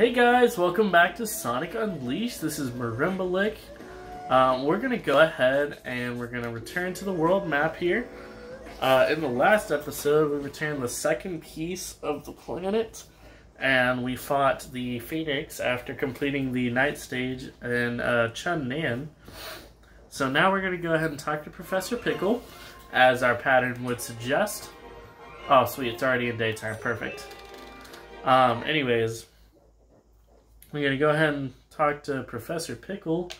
Hey guys, welcome back to Sonic Unleashed. This is Marimbalick. Um, we're to go ahead and we're to return to the world map here. Uh, in the last episode, we returned the second piece of the planet, and we fought the Phoenix after completing the night stage in uh, Chun Nan. So now we're to go ahead and talk to Professor Pickle, as our pattern would suggest. Oh, sweet, it's already in daytime. Perfect. Um, anyways, we're going to go ahead and talk to Professor Pickle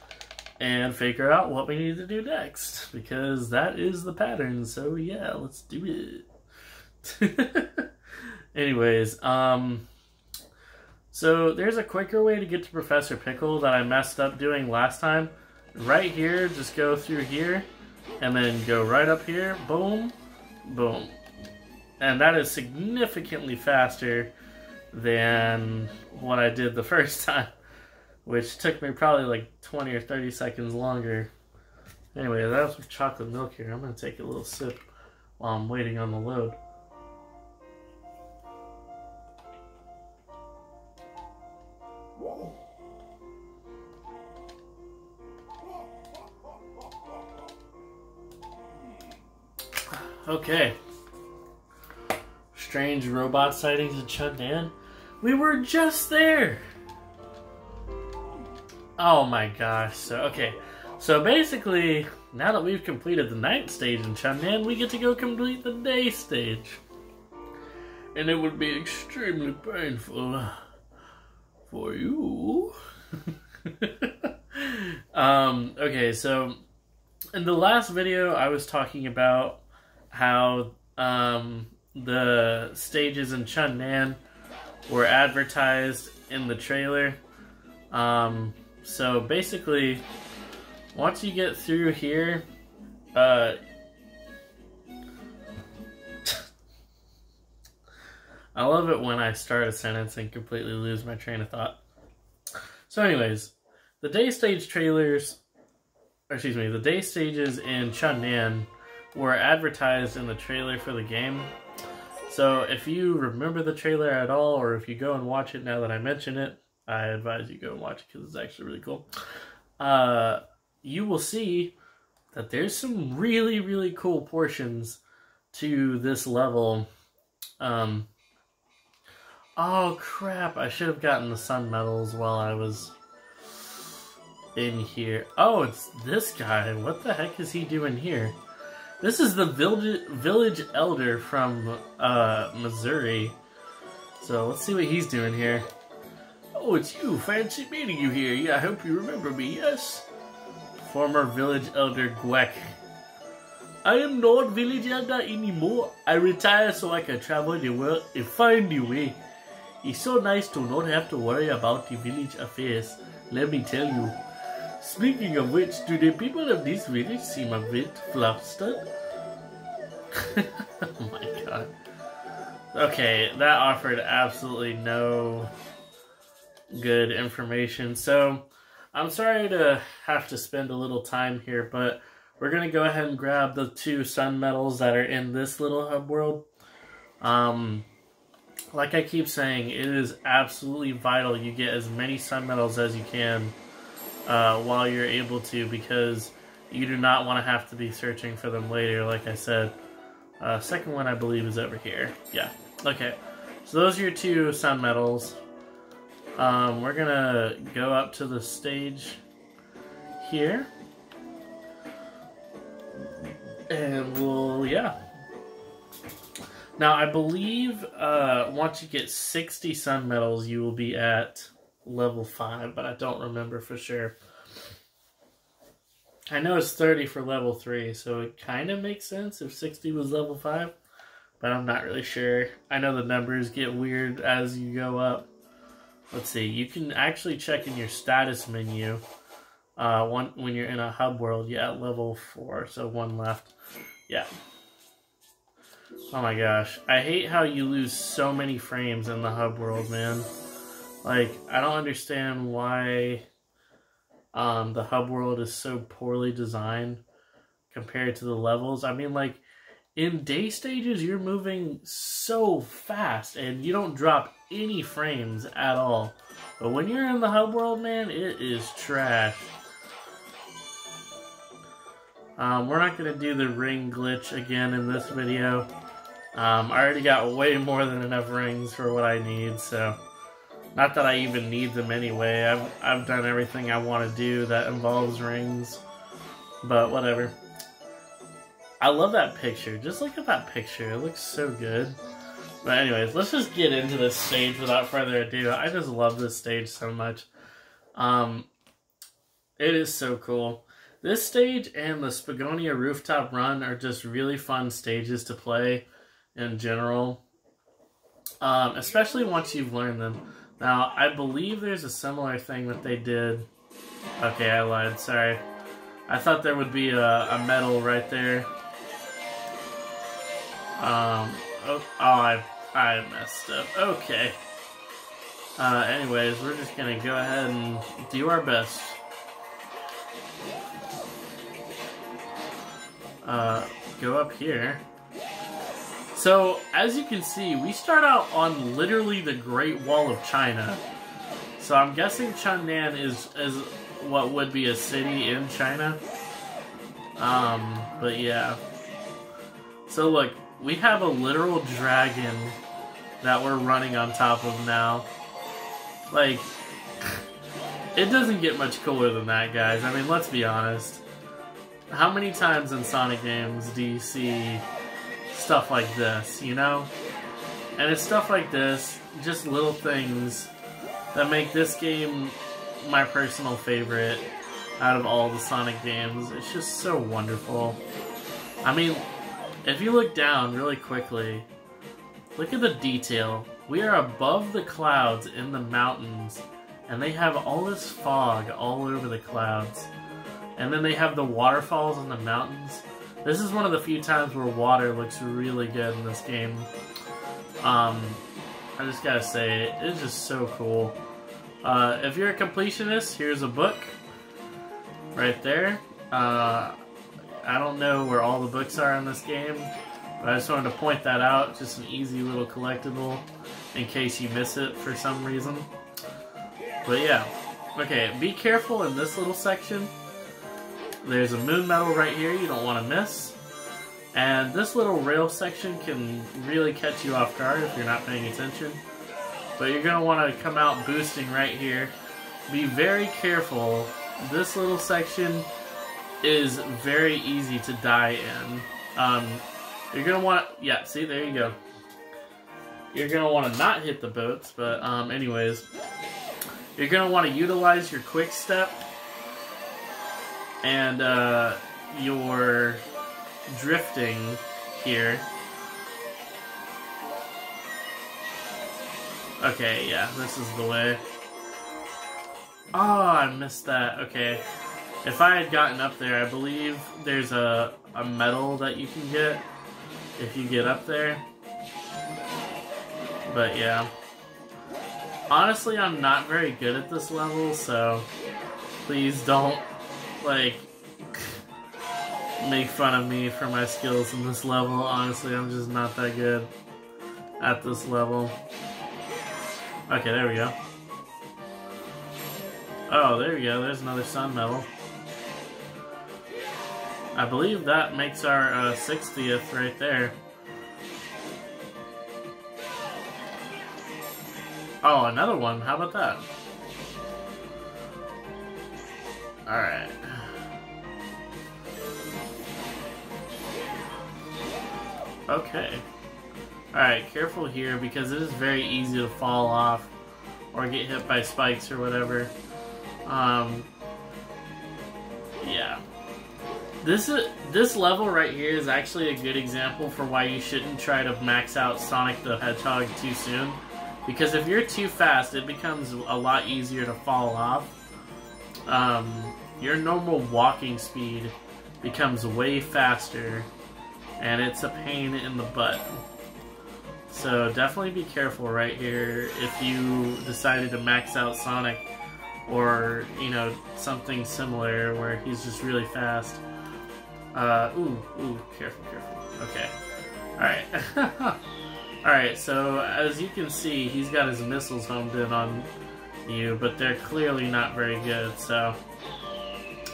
and figure out what we need to do next because that is the pattern. So yeah, let's do it. Anyways, um so there's a quicker way to get to Professor Pickle that I messed up doing last time. Right here, just go through here and then go right up here. Boom. Boom. And that is significantly faster than what I did the first time which took me probably like 20 or 30 seconds longer. Anyway, that was with chocolate milk here. I'm going to take a little sip while I'm waiting on the load. Okay. Strange robot sightings in Chunnan. We were just there! Oh my gosh. So, okay. So basically, now that we've completed the night stage in Chunnan, we get to go complete the day stage. And it would be extremely painful for you. um, okay, so in the last video, I was talking about how um, the stages in Chunnan were advertised in the trailer. Um, so basically, once you get through here, uh, I love it when I start a sentence and completely lose my train of thought. So anyways, the day stage trailers, excuse me, the day stages in Chunnan were advertised in the trailer for the game. So if you remember the trailer at all, or if you go and watch it now that I mention it, I advise you go and watch it because it's actually really cool. Uh, you will see that there's some really, really cool portions to this level. Um, oh crap, I should have gotten the sun medals while I was in here. Oh, it's this guy. What the heck is he doing here? This is the village, village elder from uh, Mazuri. So let's see what he's doing here. Oh, it's you. Fancy meeting you here. Yeah, I hope you remember me, yes? Former village elder Gwek. I am not village elder anymore. I retire so I can travel the world and find the way. It's so nice to not have to worry about the village affairs, let me tell you. Speaking of which, do the people of this village seem a bit flustered? oh my god. Okay, that offered absolutely no good information. So I'm sorry to have to spend a little time here, but we're going to go ahead and grab the two sun medals that are in this little hub world. Um, like I keep saying, it is absolutely vital you get as many sun medals as you can uh, while you're able to because you do not want to have to be searching for them later, like I said. Uh, second one, I believe, is over here. Yeah. Okay. So those are your two sun medals. Um, we're gonna go up to the stage here. And we'll, yeah. Now, I believe uh, once you get 60 sun medals, you will be at level 5, but I don't remember for sure. I know it's 30 for level 3, so it kind of makes sense if 60 was level 5, but I'm not really sure. I know the numbers get weird as you go up. Let's see, you can actually check in your status menu uh, one, when you're in a hub world. Yeah, level 4, so one left. Yeah. Oh my gosh. I hate how you lose so many frames in the hub world, man. Like, I don't understand why um, the hub world is so poorly designed compared to the levels. I mean, like, in day stages, you're moving so fast and you don't drop any frames at all. But when you're in the hub world, man, it is trash. Um, we're not going to do the ring glitch again in this video. Um, I already got way more than enough rings for what I need, so... Not that I even need them anyway. I've, I've done everything I want to do that involves rings. But whatever. I love that picture. Just look at that picture. It looks so good. But anyways, let's just get into this stage without further ado. I just love this stage so much. Um, it is so cool. This stage and the Spagonia Rooftop Run are just really fun stages to play in general. Um, especially once you've learned them. Now, I believe there's a similar thing that they did. Okay, I lied. Sorry. I thought there would be a, a medal right there. Um, oh, oh I, I messed up. Okay. Uh, anyways, we're just gonna go ahead and do our best. Uh, go up here. So, as you can see, we start out on literally the Great Wall of China. So I'm guessing Chunnan is, is what would be a city in China. Um, but yeah. So look, we have a literal dragon that we're running on top of now. Like, it doesn't get much cooler than that, guys. I mean, let's be honest. How many times in Sonic games do you see stuff like this, you know? And it's stuff like this, just little things that make this game my personal favorite out of all the Sonic games. It's just so wonderful. I mean, if you look down really quickly, look at the detail. We are above the clouds in the mountains, and they have all this fog all over the clouds. And then they have the waterfalls in the mountains. This is one of the few times where water looks really good in this game. Um, I just gotta say, it's just so cool. Uh, if you're a completionist, here's a book right there. Uh, I don't know where all the books are in this game, but I just wanted to point that out. Just an easy little collectible in case you miss it for some reason. But yeah. Okay, be careful in this little section. There's a moon medal right here you don't want to miss. And this little rail section can really catch you off guard if you're not paying attention. But you're going to want to come out boosting right here. Be very careful. This little section is very easy to die in. Um, you're going to want... Yeah, see, there you go. You're going to want to not hit the boats, but um, anyways. You're going to want to utilize your quick step and uh, you're drifting here. Okay, yeah, this is the way. Oh, I missed that. Okay. If I had gotten up there, I believe there's a, a medal that you can get if you get up there. But yeah. Honestly, I'm not very good at this level, so please don't like make fun of me for my skills in this level. Honestly, I'm just not that good at this level. Okay, there we go. Oh, there we go. There's another sun medal. I believe that makes our uh, 60th right there. Oh, another one. How about that? Alright. Okay. Alright, careful here because it is very easy to fall off or get hit by spikes or whatever. Um, yeah. This is this level right here is actually a good example for why you shouldn't try to max out Sonic the Hedgehog too soon. Because if you're too fast, it becomes a lot easier to fall off. Um, your normal walking speed becomes way faster and it's a pain in the butt. So definitely be careful right here if you decided to max out Sonic or, you know, something similar where he's just really fast. Uh, ooh, ooh, careful, careful. Okay. Alright. Alright, so as you can see, he's got his missiles homed in on, you, but they're clearly not very good, so...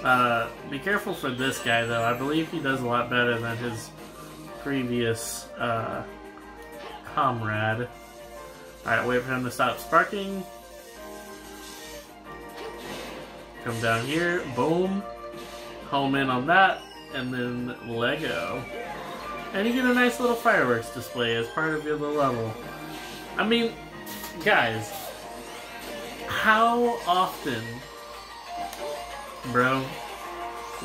Uh, be careful for this guy, though. I believe he does a lot better than his previous uh, comrade. Alright, wait for him to stop sparking. Come down here, boom. Home in on that, and then Lego. And you get a nice little fireworks display as part of your level. I mean, guys, how often, bro,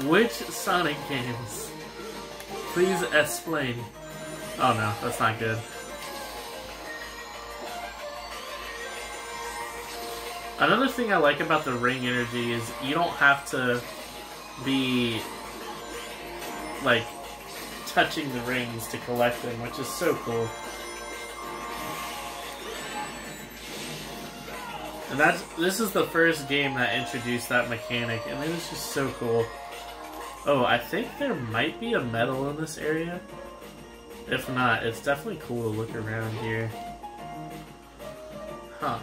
which Sonic games? Please explain. Oh no, that's not good. Another thing I like about the ring energy is you don't have to be like touching the rings to collect them, which is so cool. And that's this is the first game that introduced that mechanic, and it was just so cool. Oh, I think there might be a medal in this area. If not, it's definitely cool to look around here. Huh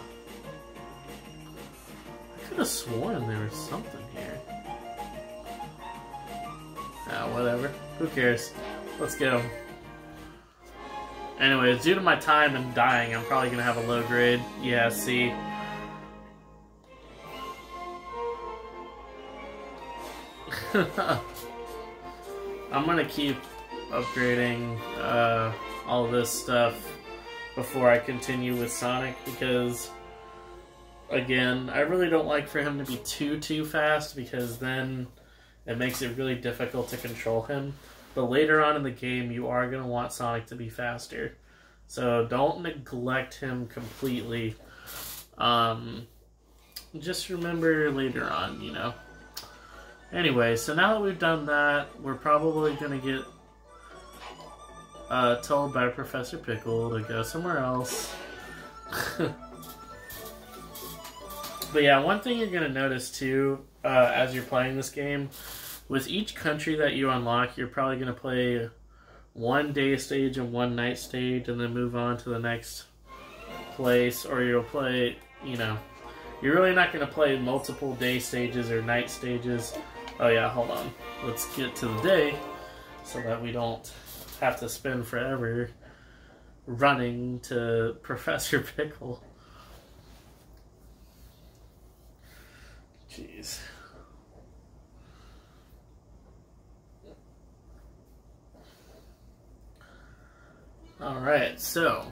I could have sworn there was something here. Ah, whatever. Who cares? Let's go. Anyways, due to my time and dying, I'm probably gonna have a low grade. Yeah, see. I'm gonna keep upgrading uh, all this stuff before I continue with Sonic because again, I really don't like for him to be too, too fast because then it makes it really difficult to control him. But later on in the game, you are going to want Sonic to be faster. So don't neglect him completely. Um, just remember later on, you know. Anyway, so now that we've done that, we're probably going to get uh, told by Professor Pickle to go somewhere else. But yeah, one thing you're going to notice too uh, as you're playing this game, with each country that you unlock, you're probably going to play one day stage and one night stage and then move on to the next place, or you'll play, you know, you're really not going to play multiple day stages or night stages. Oh yeah, hold on. Let's get to the day so that we don't have to spend forever running to Professor Pickle. Jeez. Alright, so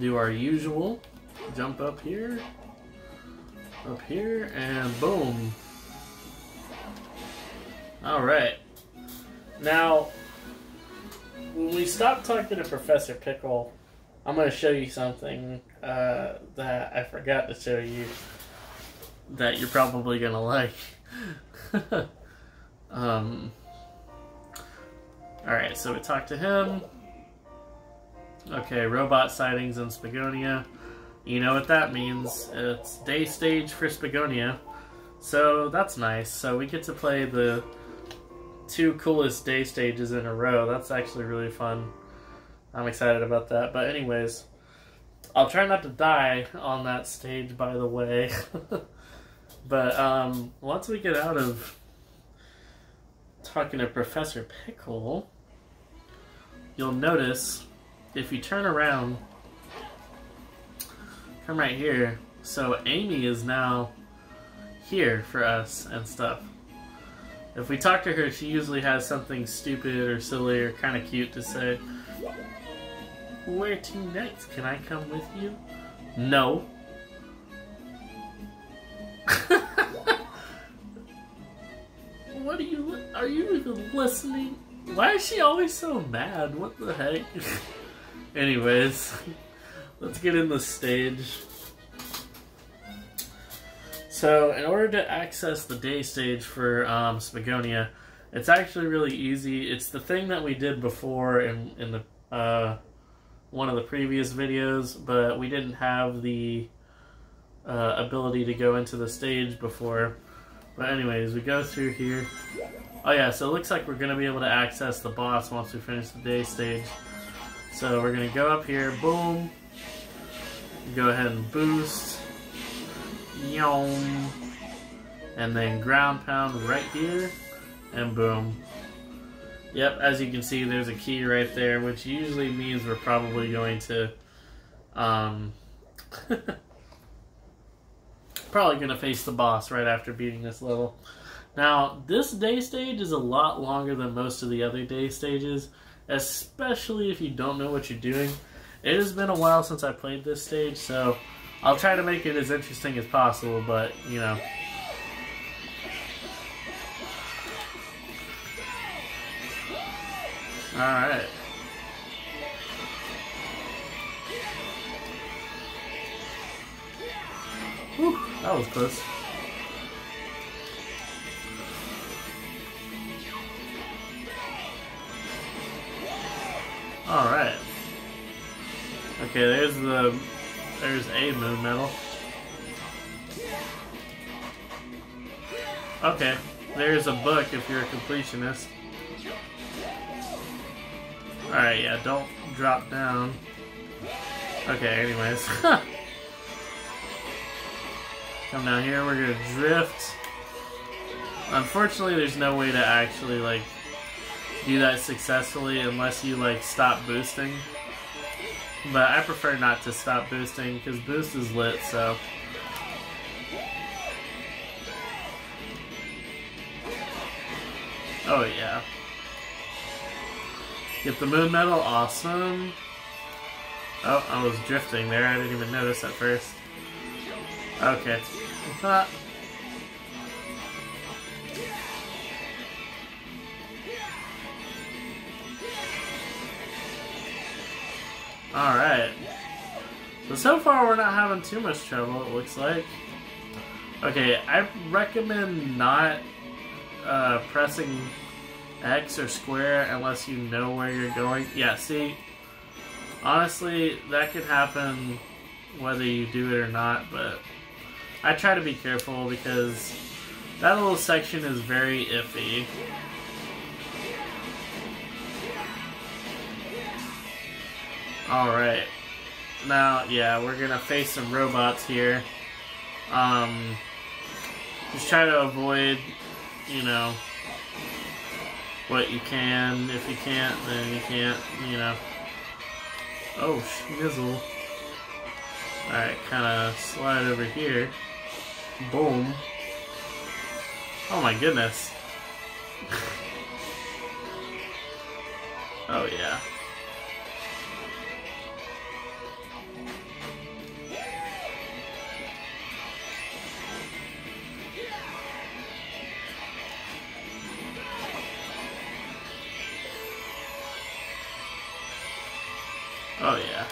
do our usual jump up here, up here, and boom. Alright. Now, when we stop talking to Professor Pickle, I'm going to show you something uh, that I forgot to show you that you're probably gonna like. um. Alright, so we talked to him. Okay, robot sightings in Spagonia. You know what that means. It's day stage for Spagonia. So that's nice. So we get to play the two coolest day stages in a row. That's actually really fun. I'm excited about that. But anyways, I'll try not to die on that stage, by the way. But um, once we get out of talking to Professor Pickle, you'll notice if you turn around, come right here. So Amy is now here for us and stuff. If we talk to her, she usually has something stupid or silly or kind of cute to say. Where to next? Can I come with you? No. what are you? Are you even listening? Why is she always so mad? What the heck? Anyways, let's get in the stage. So, in order to access the day stage for um, Spagonia, it's actually really easy. It's the thing that we did before in in the uh, one of the previous videos, but we didn't have the uh, ability to go into the stage before. But anyways, we go through here. Oh yeah, so it looks like we're going to be able to access the boss once we finish the day stage. So we're going to go up here, boom. go ahead and boost. Yom. And then ground pound right here. And boom. Yep, as you can see, there's a key right there, which usually means we're probably going to, um, probably going to face the boss right after beating this level. Now, this day stage is a lot longer than most of the other day stages, especially if you don't know what you're doing. It has been a while since I played this stage, so I'll try to make it as interesting as possible, but, you know, Alright. That was close. Alright. Okay, there's the... There's a moon medal. Okay, there's a book if you're a completionist. Alright, yeah, don't drop down. Okay, anyways. Come down here, we're gonna drift. Unfortunately, there's no way to actually, like, do that successfully unless you, like, stop boosting. But I prefer not to stop boosting, because boost is lit, so... Oh, yeah. Get the moon medal, awesome. Oh, I was drifting there, I didn't even notice at first. Okay. Alright. So, so far we're not having too much trouble, it looks like. Okay, I recommend not uh, pressing X or square unless you know where you're going. Yeah, see, honestly, that could happen whether you do it or not, but I try to be careful because that little section is very iffy. Alright. Now, yeah, we're gonna face some robots here. Um, just try to avoid, you know, what you can. If you can't, then you can't, you know. Oh, schnizzle. Alright, kind of slide over here. Boom. Oh my goodness. oh yeah. Oh, yeah.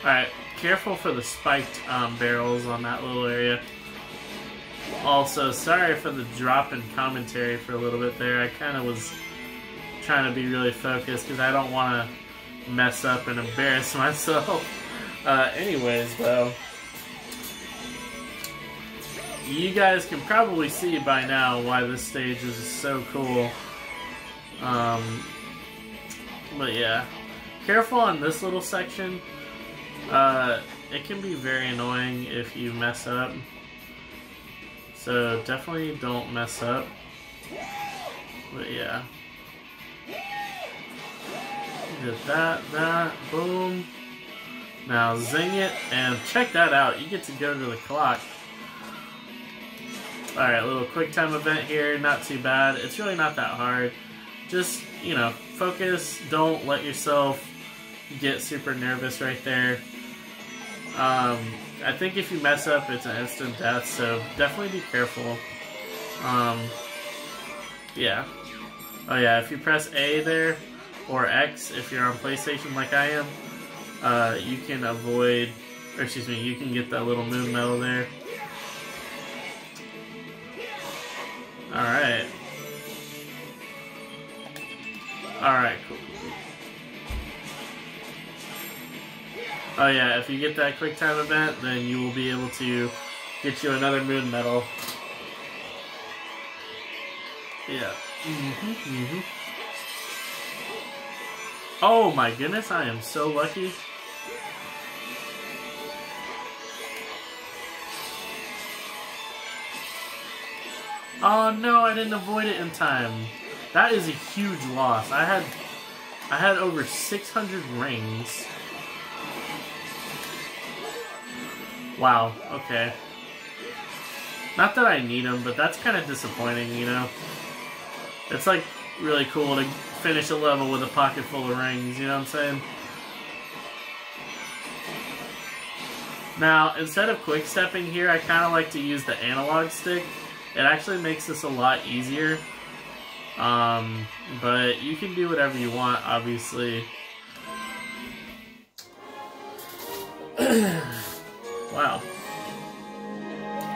Alright, careful for the spiked um, barrels on that little area. Also, sorry for the drop in commentary for a little bit there. I kind of was trying to be really focused because I don't want to mess up and embarrass myself. Uh, anyways, though, you guys can probably see by now why this stage is so cool. Um, but yeah, careful on this little section. Uh, it can be very annoying if you mess up. So definitely don't mess up. But yeah. Did that, that, boom. Now zing it, and check that out. You get to go to the clock. Alright, little quick time event here. Not too bad. It's really not that hard. Just, you know, focus. Don't let yourself get super nervous right there. Um, I think if you mess up, it's an instant death, so definitely be careful. Um, yeah. Oh yeah, if you press A there, or X if you're on PlayStation like I am, uh, you can avoid, or excuse me, you can get that little moon medal there. Alright. Alright, cool. Oh yeah, if you get that quick time event, then you will be able to get you another moon medal. Yeah. Mm -hmm, mm -hmm. Oh my goodness, I am so lucky. Oh no, I didn't avoid it in time. That is a huge loss. I had I had over 600 rings. Wow, okay. Not that I need them, but that's kind of disappointing, you know? It's like really cool to finish a level with a pocket full of rings, you know what I'm saying? Now, instead of quick stepping here, I kind of like to use the analog stick. It actually makes this a lot easier. Um, but you can do whatever you want, obviously. wow.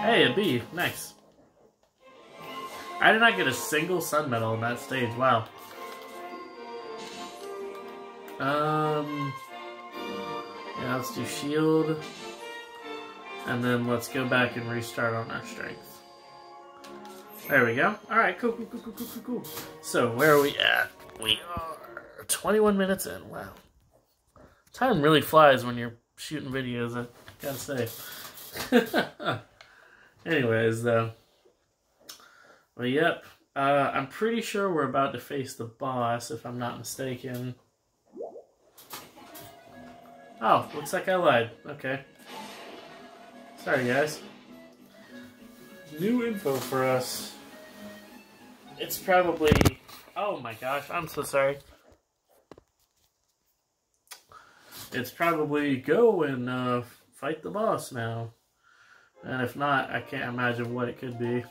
Hey, a B. Nice. I did not get a single sun medal in that stage. Wow. Um... Yeah, let's do shield. And then let's go back and restart on our strength. There we go. Alright, cool, cool, cool, cool, cool, cool. So, where are we at? We are 21 minutes in. Wow. Time really flies when you're shooting videos, I gotta say. Anyways, though. Well, yep. Uh, I'm pretty sure we're about to face the boss, if I'm not mistaken. Oh, looks like I lied. Okay. Sorry, guys. New info for us. It's probably... Oh my gosh, I'm so sorry. It's probably go and uh, fight the boss now. And if not, I can't imagine what it could be.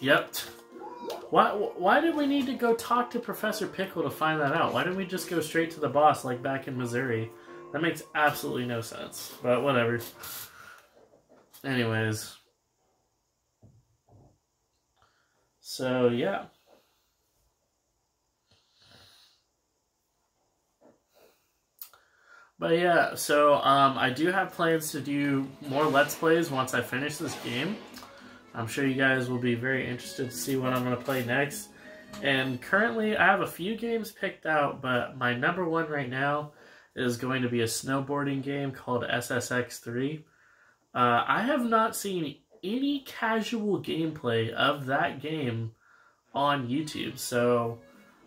Yep. Why, why did we need to go talk to Professor Pickle to find that out? Why didn't we just go straight to the boss like back in Mazuri? That makes absolutely no sense. But whatever. Anyways. So, yeah. But yeah, so um, I do have plans to do more Let's Plays once I finish this game. I'm sure you guys will be very interested to see what I'm going to play next. And currently, I have a few games picked out, but my number one right now is going to be a snowboarding game called SSX3. Uh, I have not seen any casual gameplay of that game on YouTube, so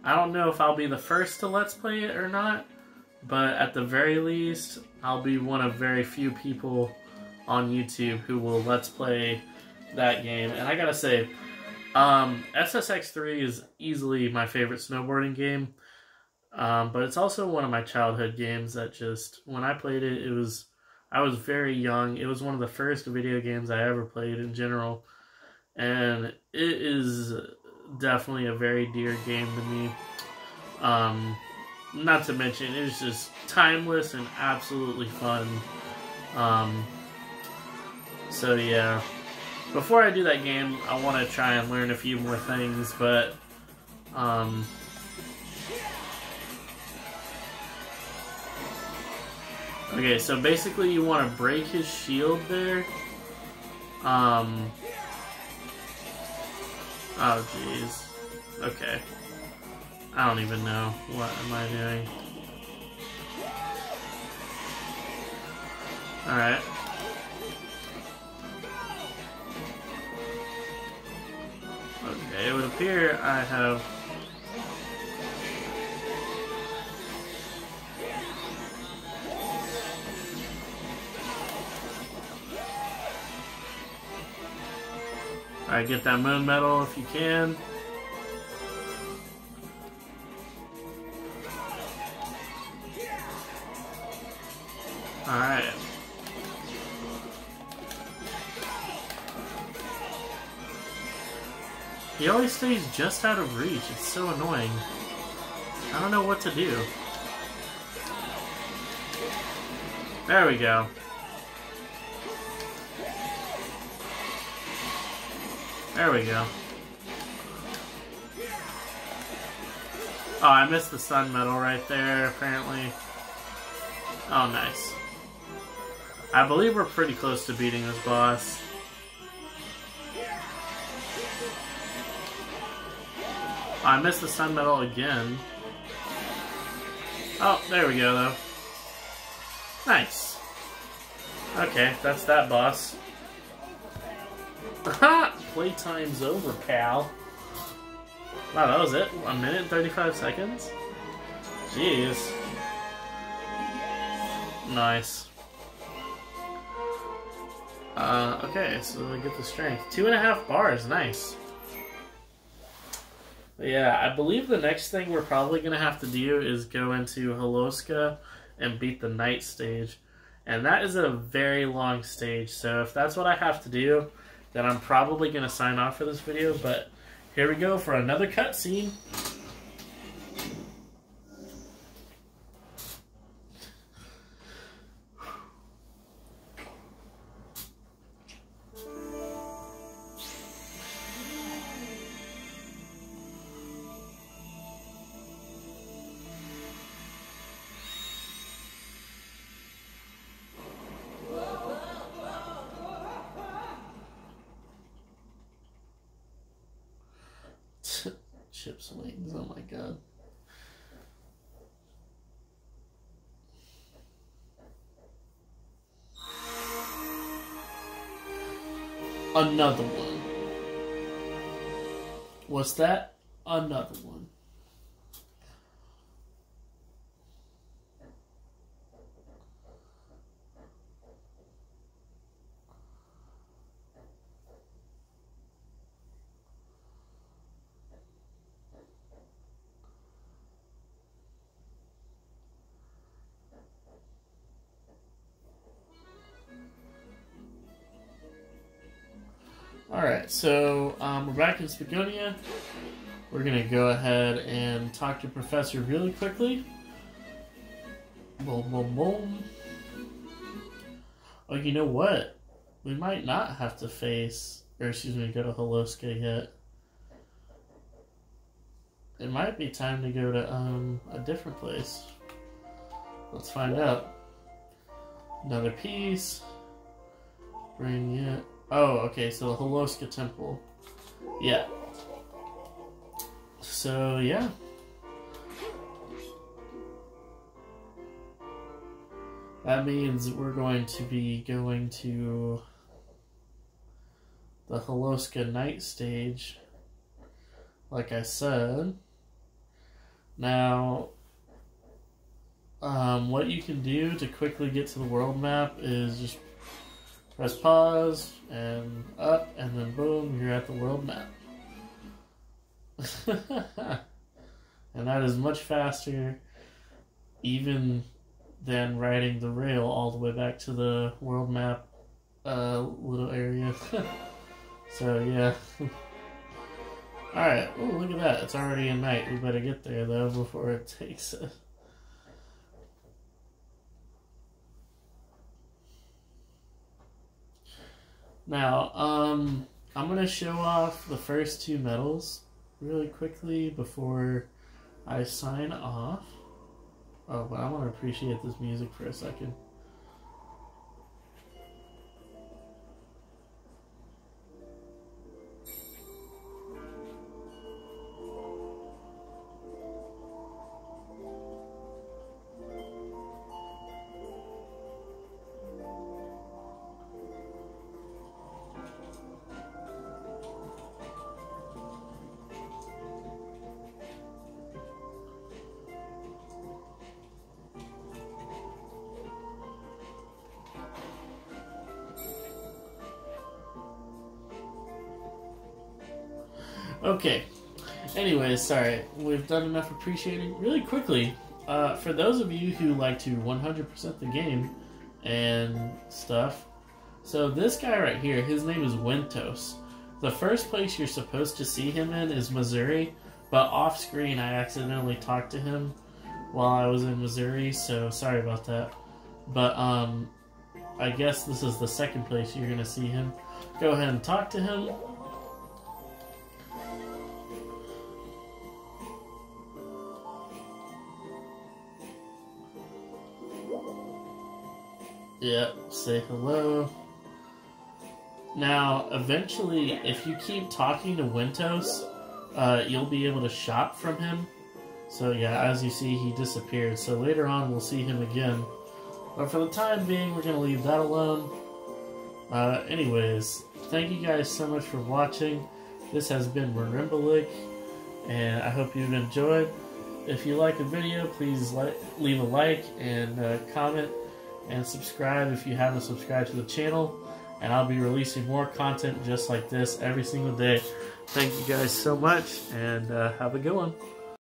I don't know if I'll be the first to Let's Play it or not, but at the very least, I'll be one of very few people on YouTube who will Let's Play that game. And I gotta say, um, SSX3 is easily my favorite snowboarding game. Um, but it's also one of my childhood games that just, when I played it, it was, I was very young. It was one of the first video games I ever played in general. And it is definitely a very dear game to me. Um, not to mention, it's just timeless and absolutely fun. Um, so yeah. Before I do that game, I want to try and learn a few more things, but um, Okay, so basically you want to break his shield there. Um. Oh, jeez. Okay. I don't even know. What am I doing? Alright. Okay, it would appear I have Get that moon medal if you can. Alright. He always stays just out of reach. It's so annoying. I don't know what to do. There we go. There we go. Oh, I missed the sun medal right there, apparently. Oh, nice. I believe we're pretty close to beating this boss. Oh, I missed the sun medal again. Oh, there we go, though. Nice. Okay, that's that boss. Playtime's over, pal. Wow, that was it? A minute and 35 seconds? Jeez. Nice. Uh, okay, so we get the strength. Two and a half bars, nice. Yeah, I believe the next thing we're probably going to have to do is go into Holoska and beat the night stage. And that is a very long stage, so if that's what I have to do, then I'm probably going to sign off for this video, but here we go for another cutscene. Another one. What's that? Another one. Alright, so um, we're back in Spagonia. We're going to go ahead and talk to Professor really quickly. Boom, boom, boom. Oh, you know what? We might not have to face, or excuse me, go to Holoska yet. It might be time to go to um, a different place. Let's find out. Another piece. Bring it. Oh, okay, so the Holoska Temple. Yeah. So, yeah. That means we're going to be going to the Holoska Night stage, like I said. Now, um, what you can do to quickly get to the world map is just Press pause and up, and then boom, you're at the world map. and that is much faster, even than riding the rail all the way back to the world map uh, little area. so, yeah. Alright, oh, look at that. It's already a night. We better get there, though, before it takes us. Now, um, I'm going to show off the first two medals really quickly before I sign off. Oh, but I want to appreciate this music for a second. Okay. Anyways, sorry. We've done enough appreciating. Really quickly, uh, for those of you who like to 100% the game and stuff, so this guy right here, his name is Wentos. The first place you're supposed to see him in is Mazuri, but off screen I accidentally talked to him while I was in Mazuri, so sorry about that. But um, I guess this is the second place you're going to see him. Go ahead and talk to him. Yep, say hello. Now, eventually, if you keep talking to Wentos, uh, you'll be able to shop from him. So yeah, as you see, he disappeared. So later on, we'll see him again. But for the time being, we're going to leave that alone. Uh, anyways, thank you guys so much for watching. This has been Marimbalick, and I hope you've enjoyed. If you like the video, please like, leave a like and uh, comment and subscribe if you haven't subscribed to the channel. And I'll be releasing more content just like this every single day. Thank you guys so much, and uh, have a good one.